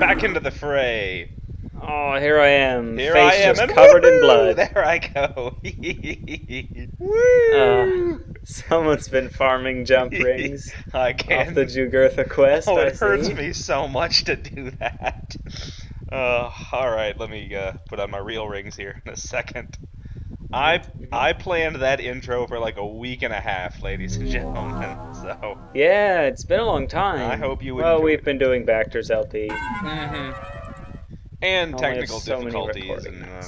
back into the fray. Oh, here I am. Here face I am, just and covered in blood. There I go. Uh, someone's been farming jump rings I off can't. the Jugurtha quest. oh, I it hurts me so much to do that. Uh, all right, let me uh, put on my real rings here in a second. I I planned that intro for like a week and a half, ladies and gentlemen. So Yeah, it's been a long time. I hope you Well, enjoyed we've it. been doing Bactors LP. and Only have technical so difficulties and. Uh,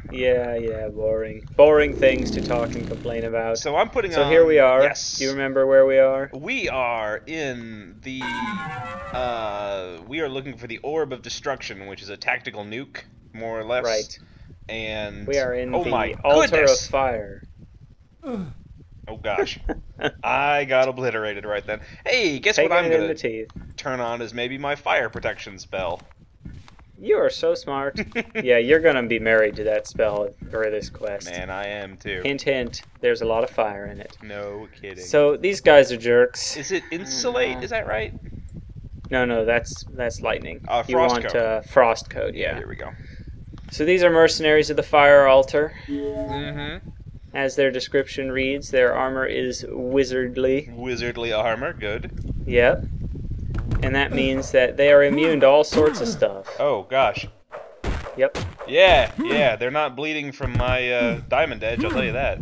Yeah, yeah, boring. Boring things to talk and complain about. so I'm putting So on. here we are. Yes. Do you remember where we are? We are in the. Uh, we are looking for the Orb of Destruction, which is a tactical nuke, more or less. Right. And We are in oh the my Altar goodness! of Fire. Oh gosh, I got obliterated right then. Hey, guess Taking what I'm it gonna teeth. turn on is maybe my fire protection spell. You are so smart. yeah, you're gonna be married to that spell for this quest. Man, I am too. Hint, hint. There's a lot of fire in it. No kidding. So these guys are jerks. is it insulate? Is that right? No, no, that's that's lightning. Uh, you want code. uh, frost coat, yeah. Here we go. So these are mercenaries of the fire altar. Mm-hmm. As their description reads, their armor is wizardly. Wizardly armor, good. Yep. And that means that they are immune to all sorts of stuff. Oh gosh. Yep. Yeah, yeah, they're not bleeding from my uh, diamond edge. I'll tell you that.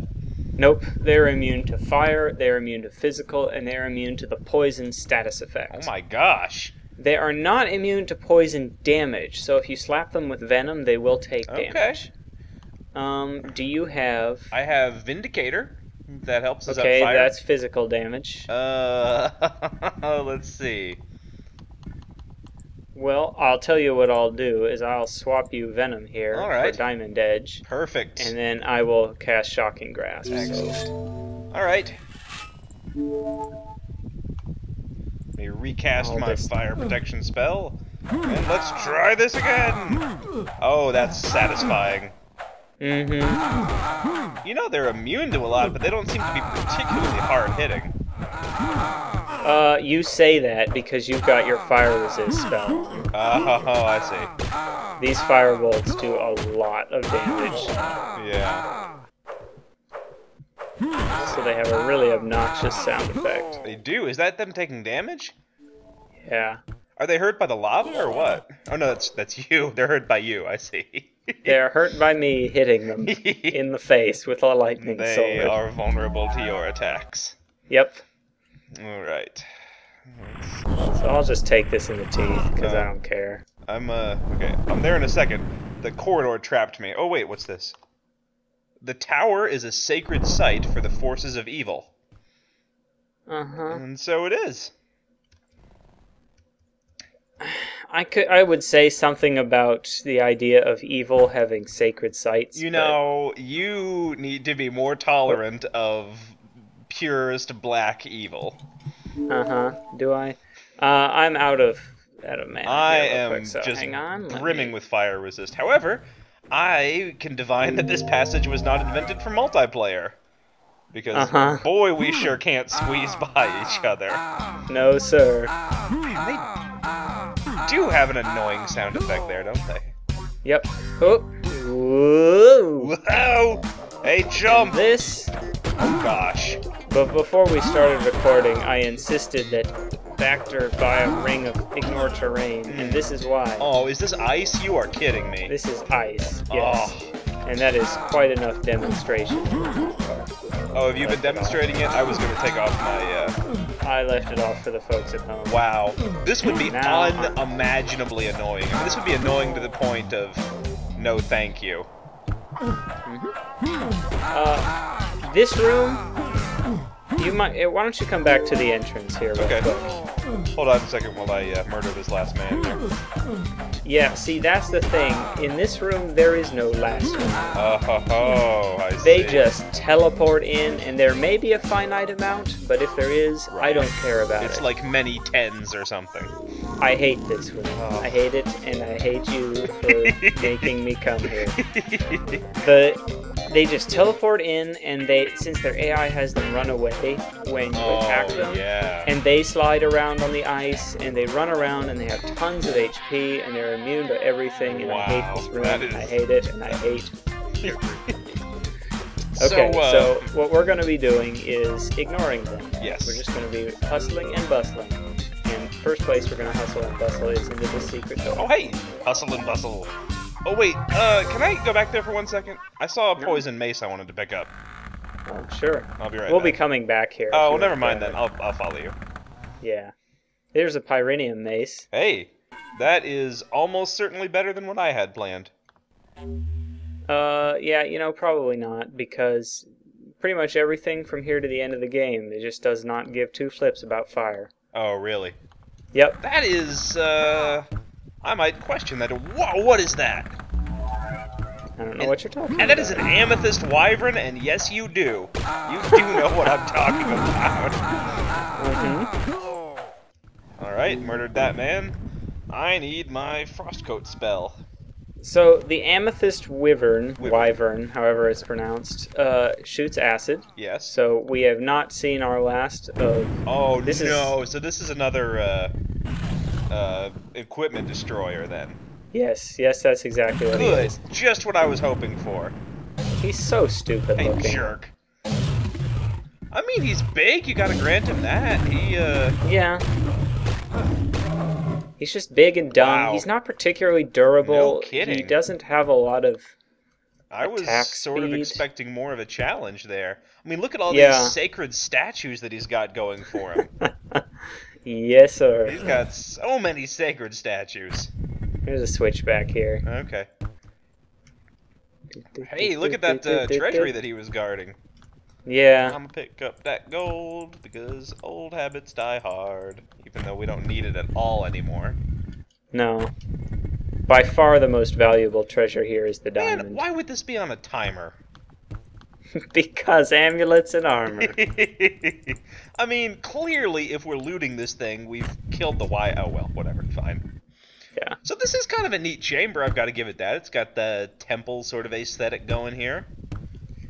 Nope. They're immune to fire, they're immune to physical, and they're immune to the poison status effect. Oh my gosh. They are not immune to poison damage, so if you slap them with venom, they will take Okay. damage. Um, do you have. I have Vindicator. That helps us Okay, that's physical damage. Uh, let's see. Well, I'll tell you what I'll do is I'll swap you venom here All right. for Diamond Edge, Perfect. and then I will cast Shocking Grasp. So Excellent. All right. Let me recast All my this- fire protection spell, and let's try this again. Oh, that's satisfying. Mm-hmm. You know they're immune to a lot, but they don't seem to be particularly hard hitting. Uh, you say that because you've got your fire resist spell. Oh, I see. These fire bolts do a lot of damage, Yeah, so they have a really obnoxious sound effect. they do. Is that them taking damage? Yeah. Are they hurt by the lava or what? Oh no, that's that's you. They're hurt by you. I see. They're hurt by me hitting them in the face with a lightning they sword. are vulnerable to your attacks. Yep. All right. So I'll just take this in the teeth because I Uh. don't care. I'm uh okay. I'm there in a second. The corridor trapped me. Oh wait, what's this? The tower is a sacred site for the forces of evil, Uh huh. and so it is. I could. I would say something about the idea of evil having sacred sites. You know, you need to be more tolerant of purest black evil. Uh huh. Do I? Uh, I'm out of out of mana. I am quick, so just brimming me- with fire resist. However, I can divine that this passage was not invented for multiplayer. Because Uh-huh. boy, we sure can't squeeze by each other. No, sir. They do have an annoying sound effect there, don't they? Yep. Oh. Whoa. Whoa! Hey, jump! This. Oh gosh. But before we started recording, I insisted that Bacter by a ring of ignore terrain, and this is why. Oh, is this ice? You are kidding me. This is ice. Yes. Oh. And that is quite enough demonstration. Oh, have you been demonstrating it? I was gonna take off my, uh... I left it off for the folks at home. Wow. This would be Now- unimaginably annoying. I mean, this would be annoying to the point of no thank you. Uh, this room, you might. eh, Why don't you come back to the entrance here Okay. Hold on a second while I uh, murder this last man here. Yeah. See, that's the thing. In this room, there is no last one. Oh, ho, ho, I see. They just teleport in, and there may be a finite amount, but if there is, I don't care about It's it. It's like many tens or something. I hate this room. I hate it, and I hate you for making me come here. The they just teleport in, and they since their AI has them run away when you attack Oh, them, yeah. and they slide around on the ice, and they run around, and they have tons of HP, and they're immune to everything. And I hate Wow, this room. and I hate it, and I hate. So, Okay, uh, so what we're going to be doing is ignoring them. Yes. We're just going to be hustling and bustling. And first place we're going to hustle and bustle is into the secret door. Oh, hey! Hustle and bustle. Oh, wait, uh, can I go back there for one second? I saw a poison mace I wanted to pick up. Oh, sure. I'll be right we'll back. be coming back here. Oh, well, never mind then. I'll, I'll follow you. Yeah. There's a Pyreneum mace. Hey, that is almost certainly better than what I had planned. Uh, yeah, you know, probably not, because pretty much everything from here to the end of the game, it just does not give two flips about fire. Oh, really? Yep. That is, uh... I might question that. Whoa, what is that? I don't know what you're talking And about. that is an amethyst wyvern, and yes, you do. You do know what I'm talking about. Mhm. Alright, murdered that man. I need my frostcoat spell. So the amethyst wyvern, Wyvern. wyvern, however it's pronounced, uh, shoots acid. Yes. So we have not seen our last of. Oh, This is- no. So this is another, uh... Uh, equipment destroyer, then. Yes, yes, that's exactly what he Good. is. Just what I was hoping for. He's so stupid Hey, looking. jerk. I mean, he's big. You gotta grant him that. He, uh... Yeah. He's just big and dumb. Wow. He's not particularly durable. No kidding. He doesn't have a lot of. I was sort of expecting more of a challenge there. I mean, look at all Yeah. these sacred statues that he's got going for him. yes, sir. he's got so many sacred statues. There's a switch back here. Okay. Hey, look at that uh, treasury that he was guarding. Yeah. I'm gonna pick up that gold because old habits die hard, even though we don't need it at all anymore. No. By far the most valuable treasure here is the diamond. Man, diamond. why would this be on a timer? because amulets and armor. I mean, clearly, if we're looting this thing, we've killed the Y. Oh well, whatever, fine. Yeah. So this is kind of a neat chamber. I've got to give it that. It's got the temple sort of aesthetic going here.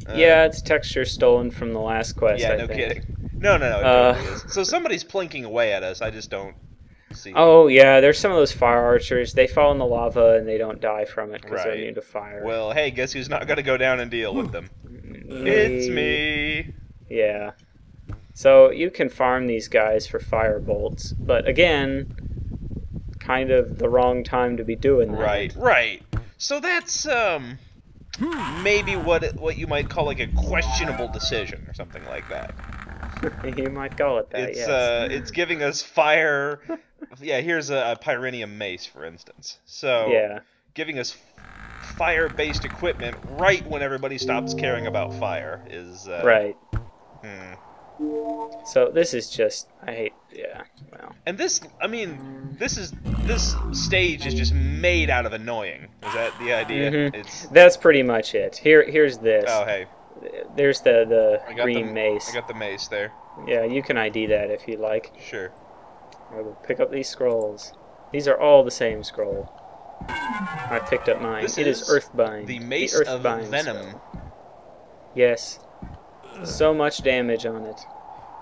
Uh, yeah, it's texture stolen from the last quest. Yeah, I no think. kidding. No, no, no. Uh, totally. So somebody's plinking away at us. I just don't see. Oh yeah, there's some of those fire archers. They fall in the lava and they don't die from it because they're immune to fire. Well, hey, guess who's not gonna go down and deal with them? It's me. Yeah. So you can farm these guys for fire bolts, but again, kind of the wrong time to be doing that. Right, right. So that's um maybe what it, what you might call like a questionable decision or something like that. you might call it that. It's yes. uh it's giving us fire. Yeah, here's a, a Pyreneum mace, for instance. So yeah. giving us fire-based equipment right when everybody stops caring about fire is uh, Right. hmm. So this is just I hate. Yeah. Well. And this, I mean, this is this stage is just made out of annoying. Is that the idea? Mhm. It's That's pretty much it. Here, here's this. oh hey, There's the the green the mace. I got the mace there. Yeah, you can ID that if you like. Sure. I will pick up these scrolls. These are all the same scroll. I picked up mine. This it is, is Earthbind. The mace the of venom. spell. Yes. So much damage on it.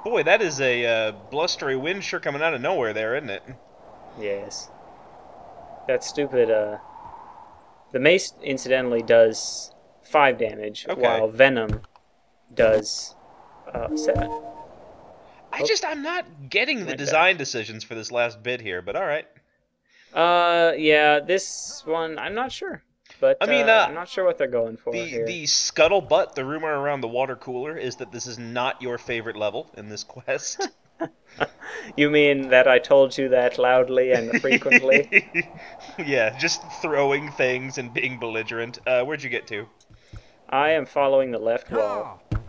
Boy, that is a uh, blustery wind sure coming out of nowhere there, isn't it? Yes. That stupid, uh. The mace, incidentally, does 5 damage, Okay. while Venom does uh, 7. I just I'm not getting the design decisions for this last bit here, but all right. Uh, yeah, this one, I'm not sure. But I mean, uh, uh, I'm not sure what they're going for The here. the scuttlebutt, the rumor around the water cooler is that this is not your favorite level in this quest. You mean that I told you that loudly and frequently? yeah, just throwing things and being belligerent. Uh, where'd you get to? I am following the left wall. And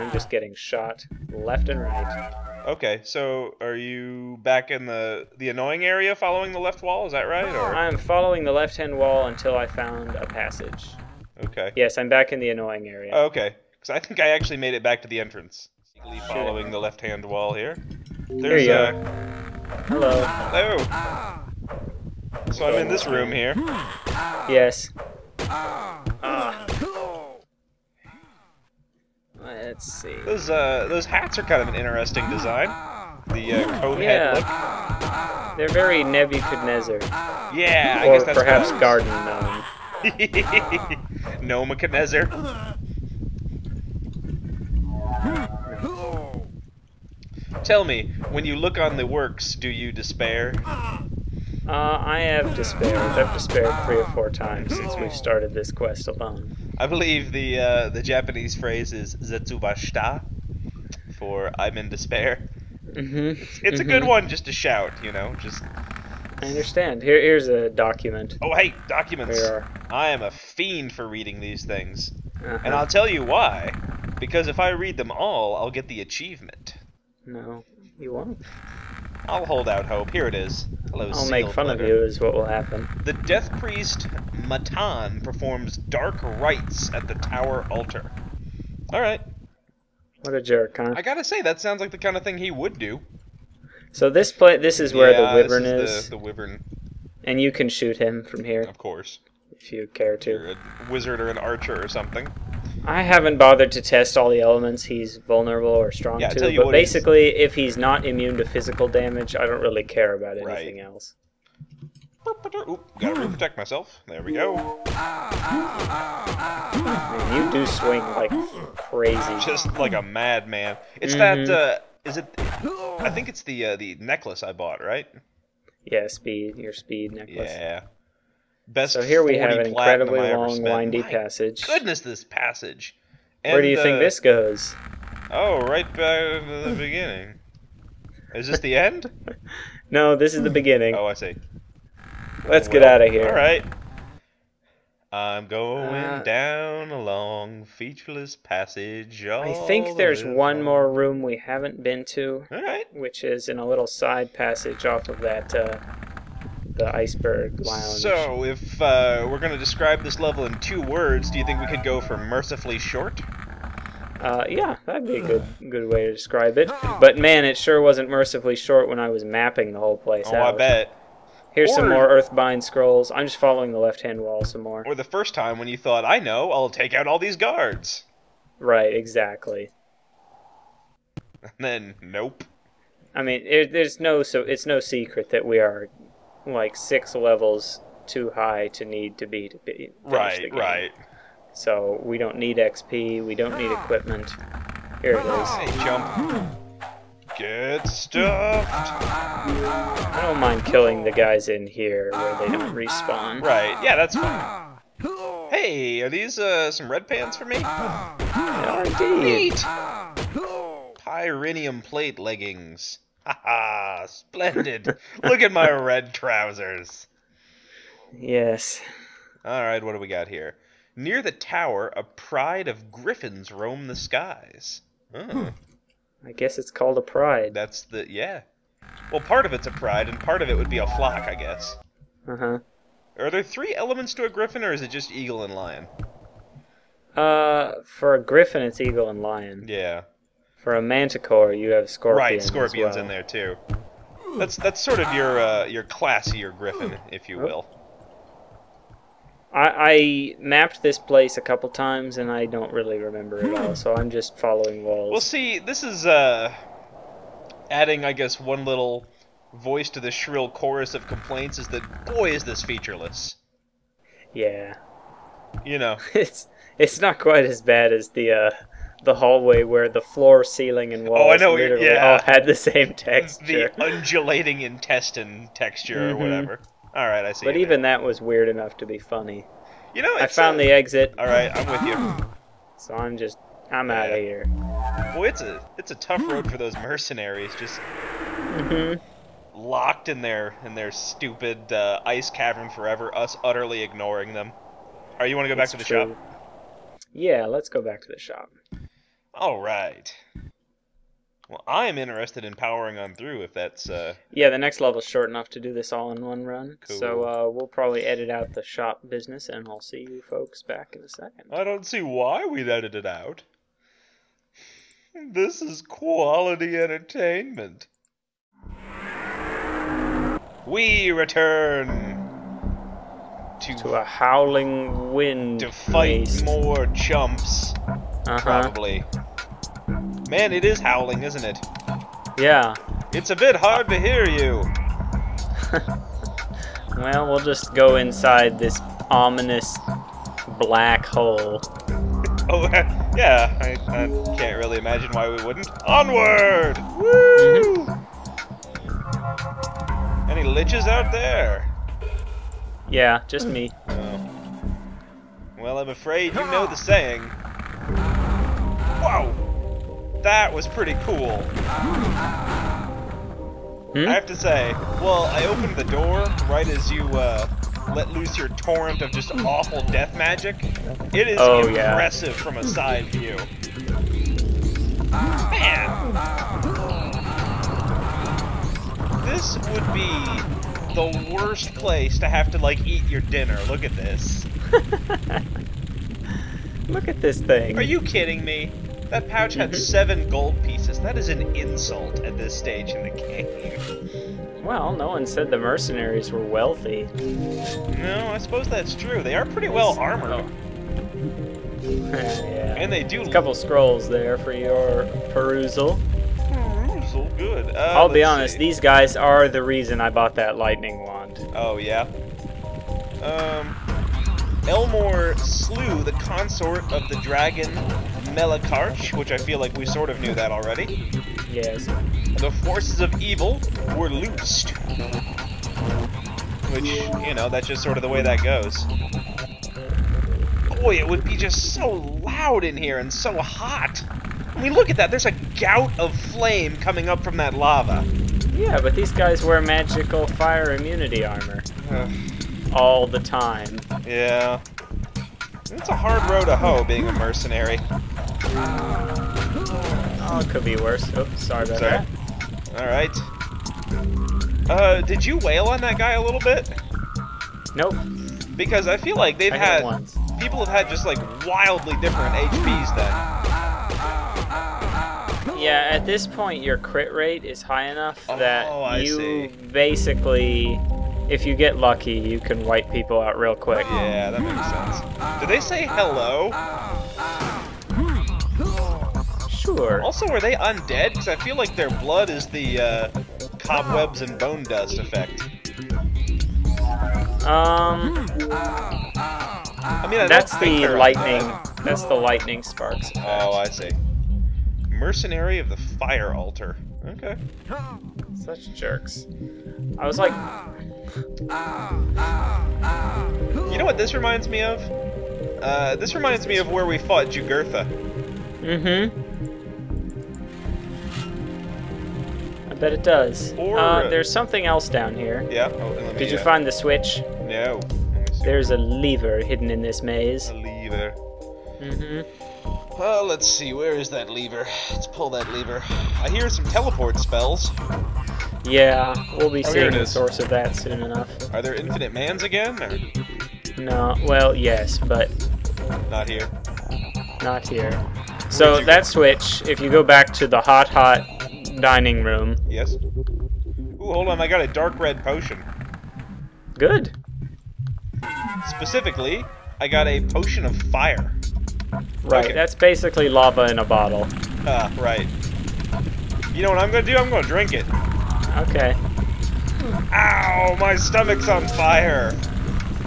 I'm just getting shot left and right. Okay, so are you back in the the annoying area following the left wall? Is that right? Or I'm following the left hand wall until I found a passage. okay, Yes, I'm back in the annoying area. okay, because I think I actually made it back to the entrance. Following the left hand wall here. There's you uh, Hello. hello. So I'm in this room here. Yes. Let's see. Those uh, those hats are kind of an interesting design. The uh, cone head look. They're very Nebuchadnezzar. Yeah, I or guess that's perhaps Garden Gnome. Nebuchadnezzar. Tell me, when you look on the works, do you despair? Uh, I have despaired. I've despaired three or four times since we've started this quest alone. I believe the uh, the Japanese phrase is "zetsuboushita" for "I'm in despair." Mm-hmm. It's a good one just to shout, you know. Just I understand. Here, here's a document. oh hey, documents. There I am a fiend for reading these things, Uh-huh. and I'll tell you why. Because if I read them all, I'll get the achievement. No, you won't. I'll hold out hope. Here it is. Hello, I'll make fun of you, is what will happen. The death priest Matan performs dark rites at the tower altar. All right, What a jerk, huh? I gotta say that sounds like the kind of thing he would do. So this play, this is where Yeah, the wyvern this is, The, the wyvern, and you can shoot him from here of course. if you care to. You're a wizard or an archer or something. I haven't bothered to test all the elements he's vulnerable or strong Yeah, to, but basically, if he's not immune to physical damage, I don't really care about Right. anything else. Oop, gotta protect myself. There we go. Man, you do swing like crazy. Just like a madman. It's Mhm. that. Uh, is it? I think it's the uh, the necklace I bought, right? Yeah, speed, your speed necklace. Yeah. Best. So here we have an incredibly long, windy My passage. Goodness, this passage. Where do you And, think uh, this goes? Oh, right back to the beginning. Is this the end? No, this is the beginning. Oh, I see. Let's get out of here. All right. I'm going Uh, down a long, featureless passage. I think there's the one way more room we haven't been to, All right. which is in a little side passage off of that, uh, the iceberg lounge. So, if uh, we're going to describe this level in two words, do you think we could go for mercifully short? Uh, yeah, that'd be a good good way to describe it. But man, it sure wasn't mercifully short when I was mapping the whole place Oh, out. I bet. Here's some more Earthbind scrolls. I'm just following the left-hand wall some more. Or the first time when you thought, I know, I'll take out all these guards. Right, exactly. And then, nope. I mean, it, there's no so it's no secret that we are like six levels too high to need to be to be Right, right. So we don't need XP. We don't need equipment. Here it is. Hey, jump. Get stuffed. I don't mind killing the guys in here where they don't respawn. Right, yeah, that's fine. Hey, are these uh, some red pants for me? Yeah, indeed. Pyrenium plate leggings. Haha, splendid. Look at my red trousers. Yes. Alright, what do we got here? Near the tower, a pride of griffins roam the skies. Oh, I guess it's called a pride. that's the, yeah. Well, part of it's a pride, and part of it would be a flock, I guess. Uh huh. Are there three elements to a griffin, or is it just eagle and lion? Uh, for a griffin, it's eagle and lion. Yeah. For a manticore, you have scorpion. right, scorpions well. in there too. That's that's sort of your uh, your classier griffin, if you will. I, I mapped this place a couple times and I don't really remember it all, so I'm just following walls. Well, see, this is uh, adding, I guess, one little voice to the shrill chorus of complaints is that boy is this featureless. yeah, You know, it's it's not quite as bad as the uh, the hallway where the floor, ceiling, and walls Oh, I know literally yeah. all had the same texture. the undulating intestine texture or Mhm. whatever. All right, I see. but even that was weird enough to be funny. you know, I found uh, the exit, All right, I'm with you. so I'm just I'm out of here. Boy, it's a it's a tough road for those mercenaries, just hmm locked in their in their stupid uh, ice cavern forever. Us utterly ignoring them. Are you want to go back to the shop? Yeah, let's go back to the shop. All right. Well, I am interested in powering on through if that's uh Yeah, the next level's short enough to do this all in one run. So uh, we'll probably edit out the shop business, and I'll see you folks back in a second. I don't see why we'd edit it out. This is quality entertainment. We return to, To a howling wind. to fight waste. more chumps, Uh-huh. probably. Man, it is howling, isn't it? Yeah. It's a bit hard to hear you. Well, we'll just go inside this ominous black hole. Oh, yeah, I, I can't really imagine why we wouldn't. Onward! Woo! Any liches out there? Yeah, just me. Oh. Well, I'm afraid you know the saying. That was pretty cool. Hmm? I have to say, well, I opened the door right as you uh, let loose your torrent of just awful death magic. It is Oh, yeah. impressive from a side view. Man! This would be the worst place to have to, like, eat your dinner. Look at this. Look at this thing. Are you kidding me? That pouch had Mhm. seven gold pieces. That is an insult at this stage in the game. Well, no one said the mercenaries were wealthy. No, I suppose that's true. They are pretty well armored. Oh. yeah. And they do a couple scrolls there for your perusal. perusal good. Uh, I'll be honest, see. these guys are the reason I bought that lightning wand. Oh, yeah. Um, Elmore slew the consort of the dragon Melikarch, which I feel like we sort of knew that already. Yes. The forces of evil were loosed. Which, you know, that's just sort of the way that goes. Boy, it would be just so loud in here and so hot. I mean, look at that. There's a gout of flame coming up from that lava. Yeah, but these guys wear magical fire immunity armor all the time. yeah. It's a hard row to hoe being a mercenary. Oh, it could be worse. Oops, sorry about Sorry. that. Alright. Uh, did you wail on that guy a little bit? Nope. Because I feel like they've I had people have had just like wildly different HPs then. Yeah, at this point, your crit rate is high enough that Oh, you see. basically, if you get lucky, you can wipe people out real quick. Yeah, that makes sense. Did they say hello? Sure. Also, are they undead? Because I feel like their blood is the uh, cobwebs and bone dust effect. Um, I mean, I that's the lightning. That's the lightning sparks. Oh, I see. Mercenary of the Fire Altar. Okay. Such jerks. I was like, You know what this reminds me of? Uh, this reminds me of where we fought Jugurtha. mm-hmm. I bet it does. Or- uh, there's something else down here. Yeah. Oh, me, Did you uh, find the switch? No. Let me see. There's a lever hidden in this maze. a lever. Mm-hmm. Well, let's see. Where is that lever? Let's pull that lever. I hear some teleport spells. Yeah, we'll be Oh, seeing the source of that soon enough. Are there infinite mans again, or No, well, yes, but not here? not here. So that switch, if you go back to the hot, hot dining room, Yes. Ooh, hold on. I got a dark red potion. good. Specifically, I got a potion of fire. Right, Okay. that's basically lava in a bottle. Ah, right. You know what I'm gonna do? I'm gonna drink it. Okay. Ow! My stomach's on fire.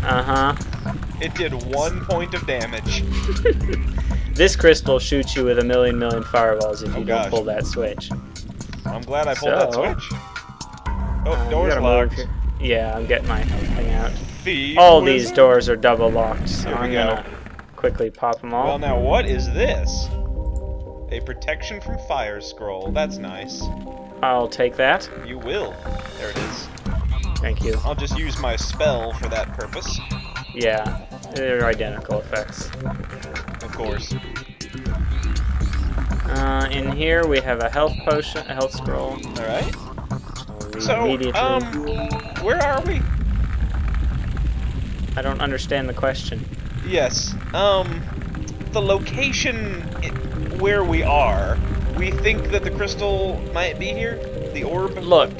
Uh huh. It did one point of damage. This crystal shoots you with a million million fireballs if you Oh, don't gosh. pull that switch. I'm glad I pulled that switch. Oh, Um, door's locked. Yeah, I'm getting my thing out. Thief All was- these doors are double locked, so Here I'm go. gonna quickly pop them all. Well, now what is this? A protection from fire scroll. That's nice. I'll take that. You will. There it is. Thank you. I'll just use my spell for that purpose. Yeah, they're identical effects. Of course. Uh, in here we have a health potion, a health scroll. All right. So, um, where are we? I don't understand the question. Yes. Um, the location where we are. We think that the crystal might be here. The orb. Look,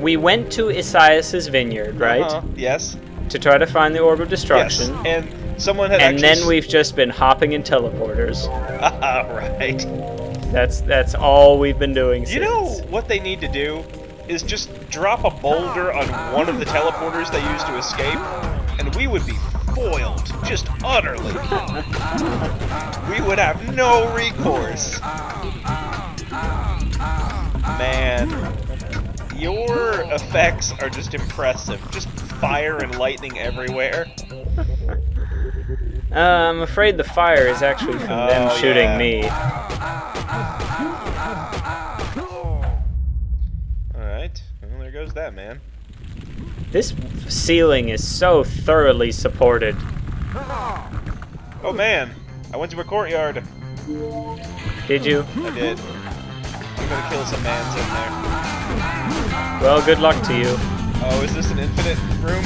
We went to Isaias's vineyard, right, Uh-huh. Yes. to try to find the orb of destruction. Yes. And someone had And then we've just been hopping in teleporters. right. That's that's all we've been doing since. You know what they need to do is just drop a boulder on one of the teleporters they used to escape, and we would be foiled, just utterly. we would have no recourse. Man, your effects are just impressive. Just fire and lightning everywhere. Uh, I'm afraid the fire is actually from them Oh, shooting yeah. me. Alright, well, there goes that man. This ceiling is so thoroughly supported. Oh man, I went to a courtyard. Did you? I did. I'm gonna kill some mans in there. Well, good luck to you. Oh, is this an infinite room?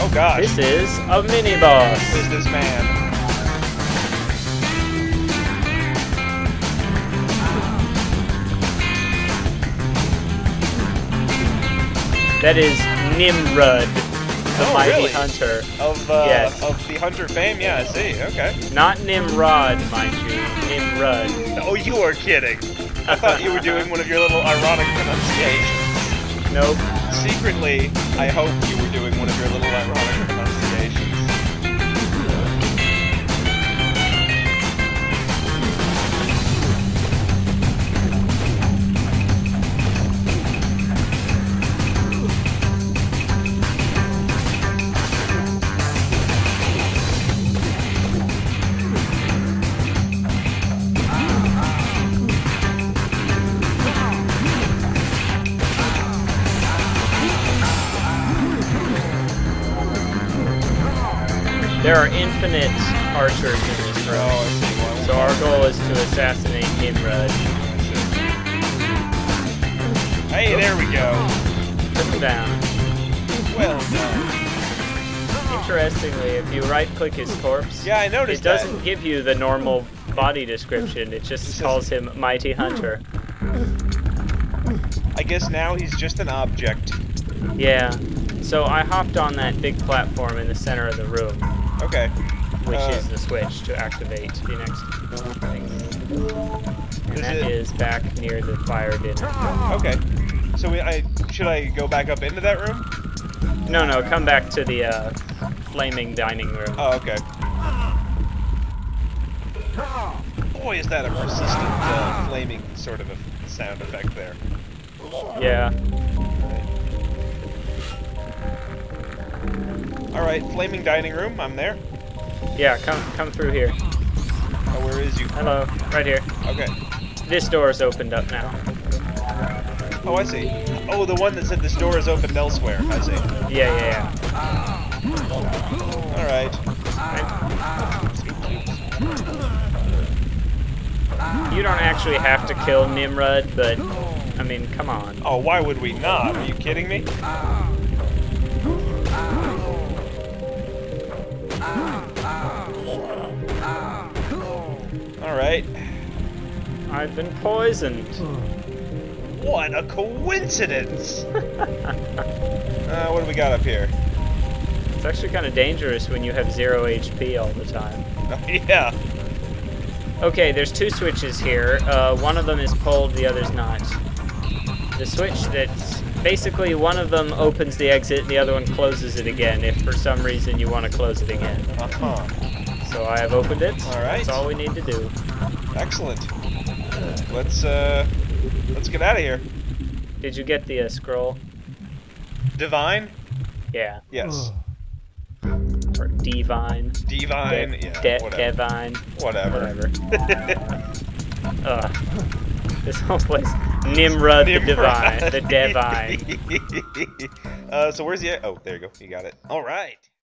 Oh gosh. This is a mini boss. is this man? That is Nimrod, the Oh, mighty really? hunter. Of uh, Yes. of the hunter fame? Yeah, I see. Okay. Not Nimrod, mind you. Nimrod. Oh, you are kidding. I thought you were doing one of your little ironic pronunciations. Nope. Secretly, I hope you were doing one of your little ironic infinite archers in this room. I see. Well, I So our goal is to assassinate Nimrod. Hey, there we go. Put him down. Well done. Interestingly, if you right click his corpse, Yeah, I noticed it doesn't that. give you the normal body description. It just It's calls him Mighty Hunter. I guess now he's just an object. Yeah. So I hopped on that big platform in the center of the room, Okay. Which Uh, is the switch to activate the next thing. And Is that it- is back near the fire dinner. Okay. So we, I should I go back up into that room? No, no, come back to the uh, flaming dining room. Oh, okay. Boy, is that a persistent uh, flaming sort of a sound effect there. Yeah. All right, flaming dining room. I'm there. Yeah, come come through here. Oh, where is you? Hello, right here. Okay. This door is opened up now. Oh, I see. Oh, the one that said this door is opened elsewhere. I see. Yeah, yeah, yeah. All right. You don't actually have to kill Nimrod, but I mean, come on. Oh, why would we not? Are you kidding me? Right. I've been poisoned. What a coincidence! uh, what do we got up here? It's actually kind of dangerous when you have zero HP all the time. Yeah. Okay, there's two switches here. Uh, one of them is pulled, the other's not. The switch that's basically one of them opens the exit, the other one closes it again. If for some reason you want to close it again. Uh huh. So I have opened it. All right. That's all we need to do. Excellent. Let's uh, let's get out of here. Did you get the uh, scroll? Divine? Yeah. Yes. Or divine. Divine? De- yeah. de- whatever. divine. Whatever. Whatever. Ugh. This whole place. Nimrod, the divine. The divine. uh, so where's the? Oh, there you go. You got it. All right.